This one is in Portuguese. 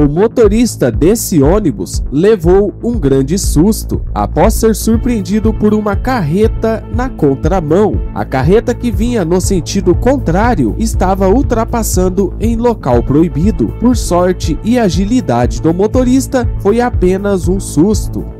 o motorista desse ônibus levou um grande susto após ser surpreendido por uma carreta na contramão. A carreta que vinha no sentido contrário estava ultrapassando em local proibido. Por sorte e agilidade do motorista, foi apenas um susto.